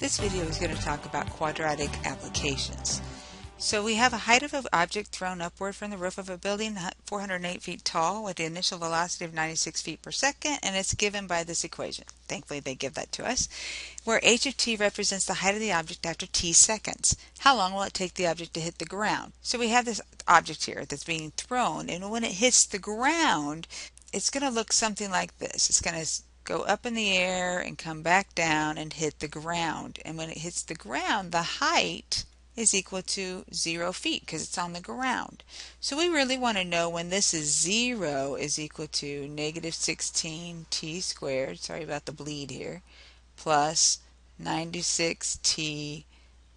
This video is going to talk about quadratic applications. So we have a height of an object thrown upward from the roof of a building 408 feet tall with the initial velocity of 96 feet per second and it's given by this equation. Thankfully they give that to us. Where h of t represents the height of the object after t seconds. How long will it take the object to hit the ground? So we have this object here that's being thrown and when it hits the ground it's going to look something like this. It's going to go up in the air and come back down and hit the ground. And when it hits the ground, the height is equal to zero feet because it's on the ground. So we really want to know when this is zero is equal to negative 16 t squared, sorry about the bleed here, plus 96t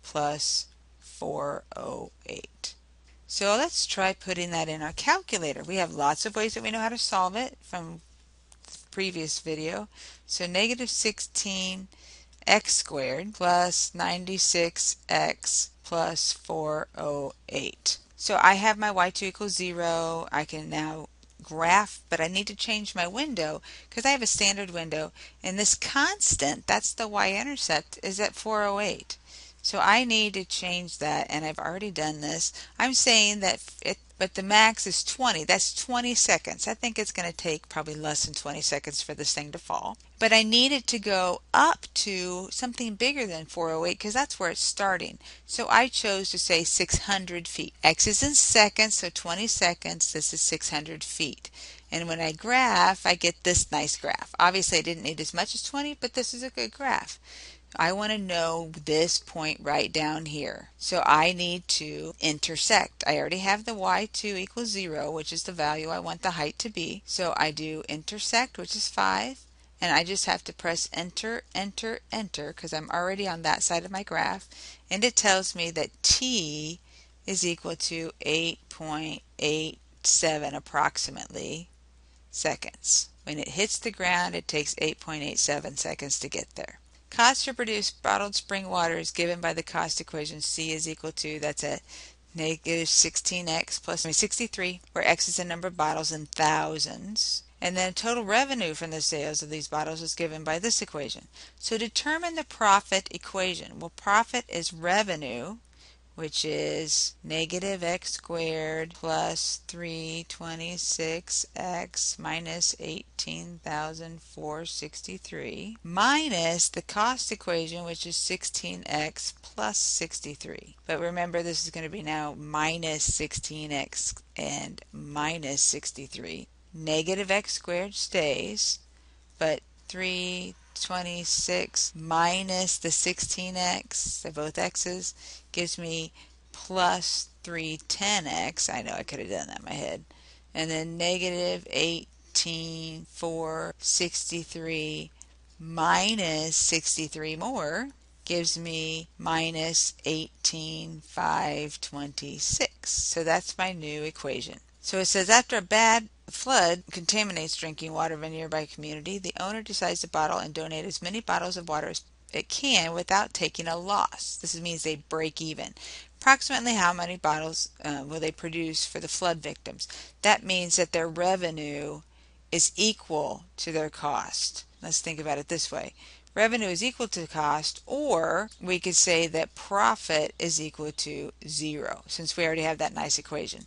plus 408. So let's try putting that in our calculator. We have lots of ways that we know how to solve it from previous video. So negative 16 x squared plus 96x plus 408. So I have my y2 equals 0. I can now graph, but I need to change my window because I have a standard window. And this constant, that's the y-intercept, is at 408. So I need to change that, and I've already done this. I'm saying that it, but the max is 20. That's 20 seconds. I think it's going to take probably less than 20 seconds for this thing to fall. But I need it to go up to something bigger than 408 because that's where it's starting. So I chose to say 600 feet. X is in seconds, so 20 seconds. This is 600 feet. And when I graph, I get this nice graph. Obviously, I didn't need as much as 20, but this is a good graph. I want to know this point right down here. So I need to intersect. I already have the y2 equals 0, which is the value I want the height to be. So I do intersect, which is 5. And I just have to press enter, enter, enter, because I'm already on that side of my graph. And it tells me that t is equal to 8.87 approximately seconds. When it hits the ground, it takes 8.87 seconds to get there. Cost to produce bottled spring water is given by the cost equation C is equal to, that's a negative 16x plus 63, where x is the number of bottles in thousands. And then total revenue from the sales of these bottles is given by this equation. So determine the profit equation. Well, profit is revenue which is negative x squared plus 326x minus 18,463 minus the cost equation which is 16x plus 63. But remember this is going to be now minus 16x and minus 63. Negative x squared stays, but 3 26 minus the 16x, they're both x's, gives me plus 310x. I know I could have done that in my head. And then negative 18, 4, 63 minus 63 more gives me minus 18, 5, 26. So that's my new equation. So it says after a bad flood contaminates drinking water of a nearby community, the owner decides to bottle and donate as many bottles of water as it can without taking a loss. This means they break even. Approximately how many bottles uh, will they produce for the flood victims? That means that their revenue is equal to their cost. Let's think about it this way. Revenue is equal to cost, or we could say that profit is equal to zero, since we already have that nice equation.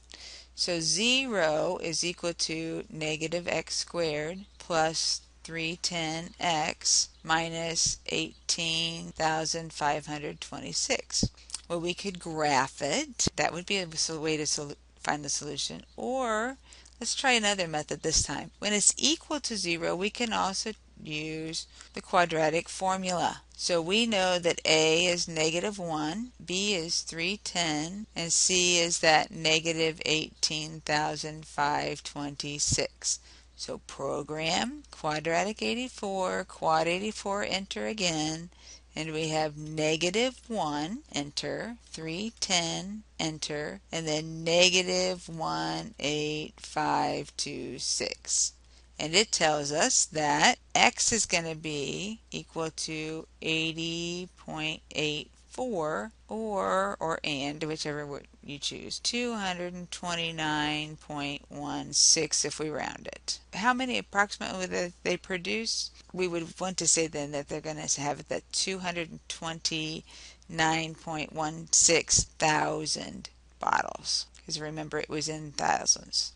So 0 is equal to negative x squared plus 310x minus 18,526. Well, we could graph it. That would be a way to find the solution. Or let's try another method this time. When it's equal to 0, we can also use the quadratic formula. So we know that A is negative 1, B is 310, and C is that negative 18,526. So program quadratic 84, quad 84, enter again, and we have negative 1, enter, 310, enter, and then negative 18526 and it tells us that x is going to be equal to 80.84 or or and whichever you choose 229.16 if we round it. How many approximately that they produce? We would want to say then that they're going to have the 229.16 thousand bottles. Because remember it was in thousands